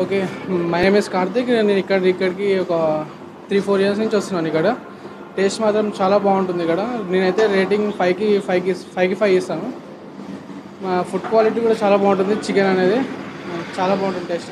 Okay my name is Karthik నేను ఇక్కడ ఇక్కడికి ఒక త్రీ ఫోర్ ఇయర్స్ నుంచి వస్తున్నాను ఇక్కడ. టేస్ట్ మాత్రం చాలా బాగుంటుంది ఇక్కడ. నేనైతే రేటింగ్ ఫైవ్కి ఫైవ్కి ఫైవ్కి ఫైవ్ ఇస్తాను. ఫుడ్ క్వాలిటీ కూడా చాలా బాగుంటుంది చికెన్ అనేది. చాలా బాగుంటుంది టేస్ట్